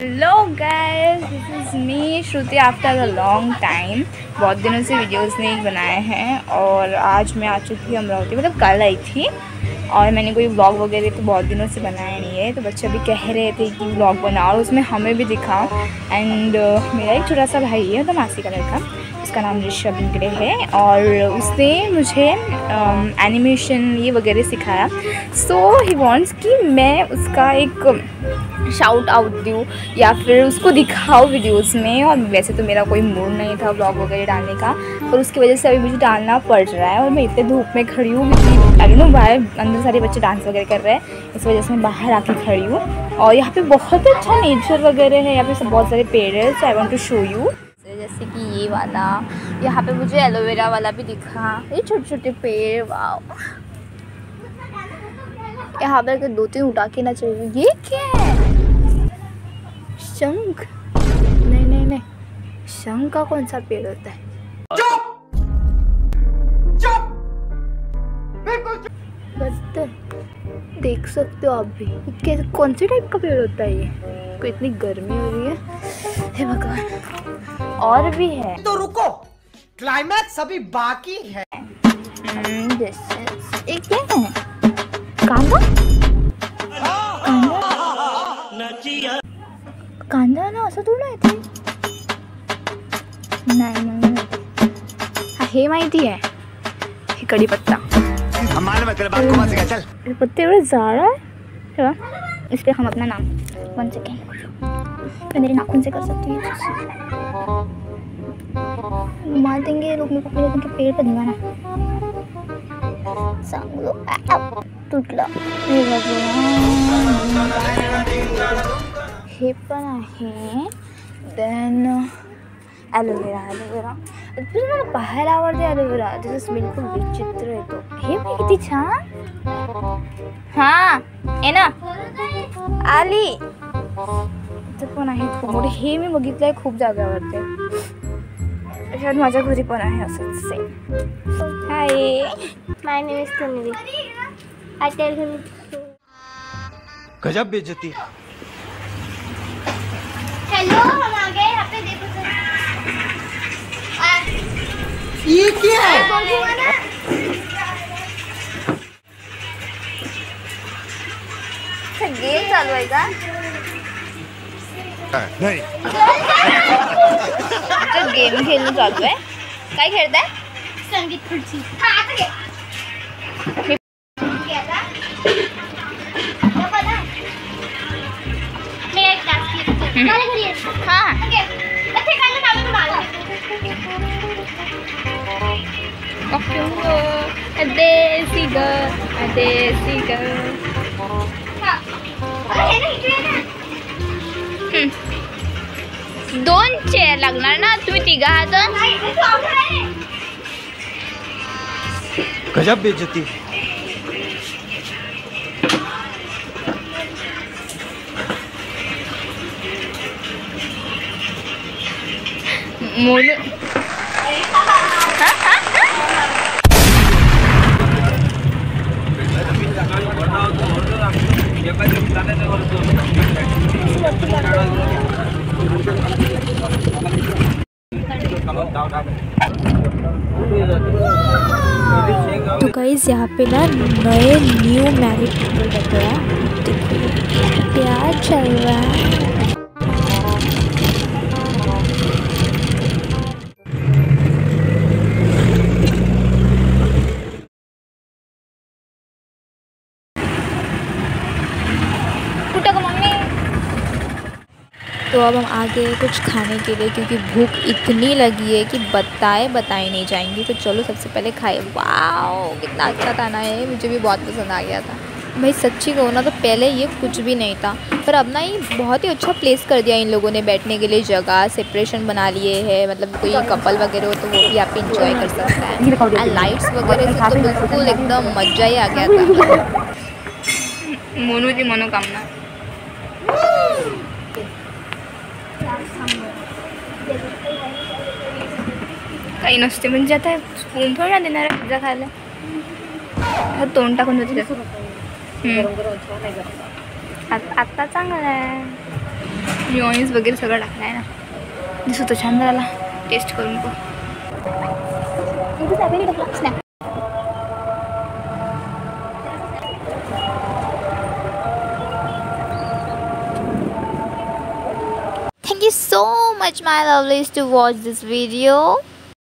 Hello guys this is me Shruti after a long time बहुत दिनों से videos नहीं बनाए हैं और आज मैं आ चुकी हूँ अमरावती। मतलब कल आई थी। और मैंने कोई ब्लॉग वगैरह तो बहुत दिनों से बनाया नहीं है तो बच्चे अभी कह रहे थे कि ब्लॉग बनाओ और उसमें हमें भी दिखाओ। एंड uh, मेरा एक छोटा सा भाई है तो मासी का लड़का उसका नाम ऋषभ इंकड़े है। और उसने मुझे एनिमेशन um, ये वगैरह सिखाया। सो ही वॉन्ट्स कि मैं उसका एक शाउट आउट दूँ या फिर उसको दिखाओ वीडियोस में। और वैसे तो मेरा कोई मूड नहीं था ब्लॉग वगैरह डालने का। पर उसकी वजह से अभी मुझे डालना पड़ रहा है और मैं इतने धूप में खड़ी हूँ अभी नो बाहर अंदर सारे बच्चे डांस वगैरह कर रहे हैं। इस वजह से मैं बाहर आके खड़ी हूँ। और यहाँ पे बहुत अच्छा नेचर वगैरह है। यहाँ पे सब बहुत सारे पेड़ है so I want to show you जैसे कि ये वाला, यहाँ पे मुझे एलोवेरा वाला भी दिखा। ये छोटे छोटे पेड़ वाह यहाँ पर दो तीन उठा के ना चाहिए ये क्या है? शंख? नहीं नहीं नहीं। शंख का कौन सा पेड़ होता है? देख सकते हो आप भी। कैसे कौन से टाइप का पेड़ होता है ये? को इतनी गर्मी हो रही है। हे भगवान। और भी है। तो रुको। क्लाइमैक्स अभी बाकी है। हम्म, एक क्या है। कांदा? कांदा? ना असं थोडं नाही नाही। हे माहिती आहे. हे कढीपत्ता. पत्ते एवढे जाड़ है इसलिए हम अपना नाम. वन सेकेंड मैं मेरे नाखून से कर सकती हूँ. मार देंगे लोग मेरे को पूरे उनके पेड़ पर दीवाना. तुटलं हे पण आहे. देन ॲलोवेरा ॲलोवेरा तुझं मला पाहायला आवडते ॲलोवेरा त्याचा स्मेल खूप विचित्र येतो हे किती छान हाँ आहे ना आली तर पण आहेत खूप मोठे हे मी बघितलं आहे खूप जाग्यावरती शायद माझ्या घरी पण आहे असंच same hi my name is Tanvi I tell him गजब बेइज्जती हेलो ये क्या है गेम चालू आहे का? नहीं. गेम खेळणं चालू आहे. काय खेळताय? संगीत खुर्ची. हाँ आता घे घे आता. हे बघा. मी एक task लिहिते. मला घरी ये. हाँ घे. तर ते काय चालू मला. देसी ग देसी ग हा. अरे हे ना, इकडे ये ना. दोन चेअर लागणार ना तुम्ही तिघा आहात तू आहे. गजब बेइज्जती मोनू तो गाइज़ यहाँ पे ना नए न्यू मैरिड कपल बैठे हैं प्यार चल रहा है? तो अब हम आ गए कुछ खाने के लिए क्योंकि भूख इतनी लगी है कि बताए बताए नहीं जाएँगी। तो चलो सबसे पहले खाए। वाह कितना अच्छा खाना है मुझे भी बहुत पसंद आ गया था। भाई सच्ची कहूँ ना तो पहले ये कुछ भी नहीं था। पर अब ना ये बहुत ही अच्छा प्लेस कर दिया इन लोगों ने बैठने के लिए। जगह सेपरेशन बना लिए है। मतलब कोई कपल वगैरह हो तो वो भी आप इंजॉय कर सकता है। एंड लाइट्स वगैरह से तो बिल्कुल एकदम मज़ा ही आ गया था। मोनू जी मनोकामना। काही नसते म्हणजे आता स्पून थोडं देणार आहे पिझ्झा खायला आता तोंड टाकून जाते त्यात. हम्म. आत- आता चांगलं आहे मियोनीज वगैरह सगळं टाकलं आहे ना दिसत छान झाला टेस्ट करून you so much, my lovelies, to watch this video.